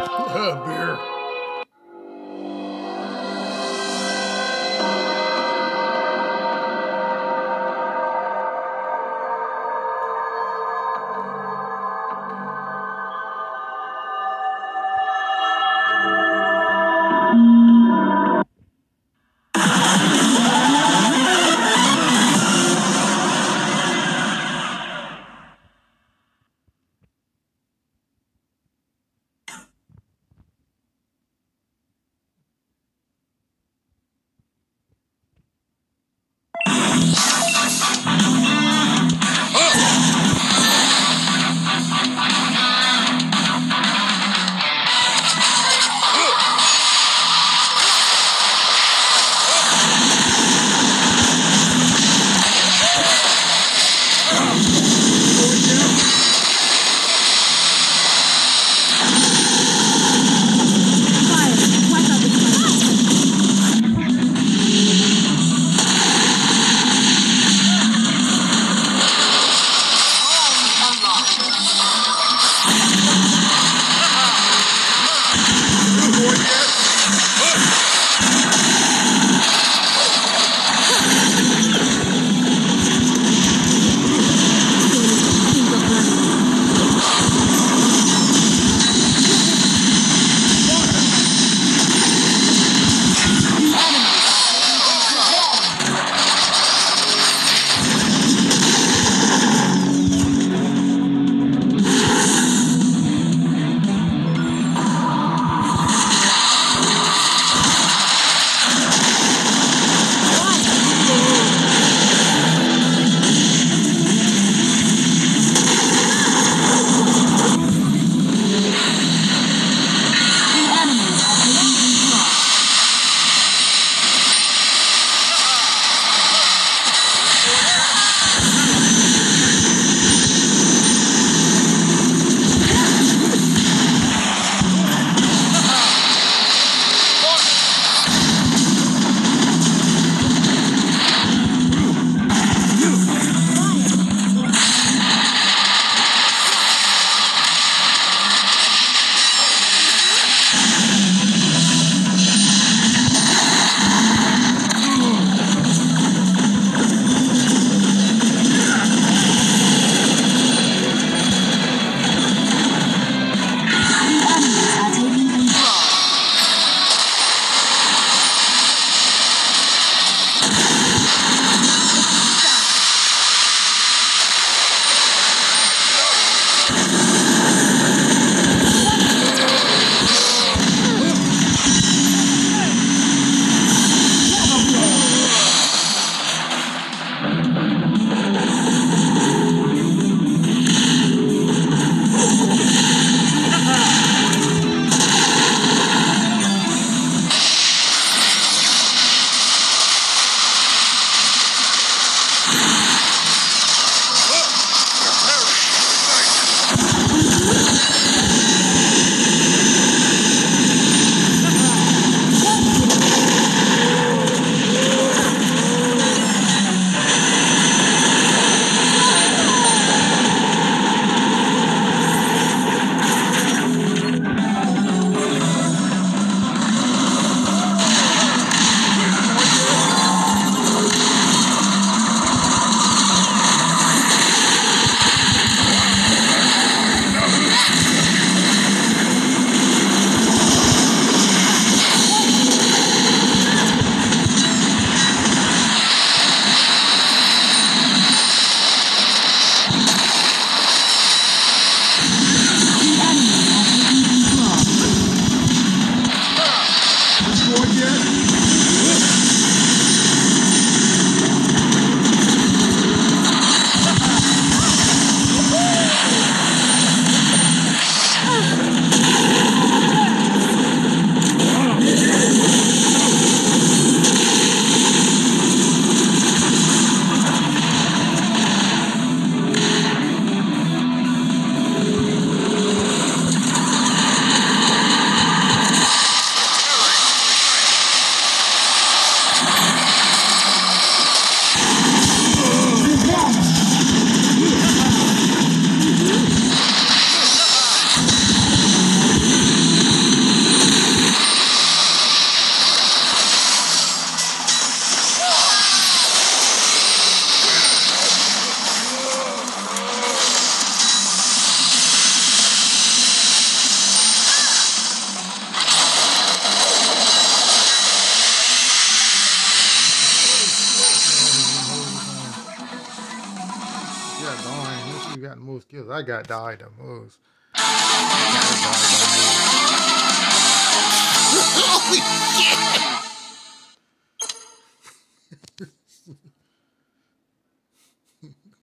beer. Got the most kills. I got died the most. Holy shit!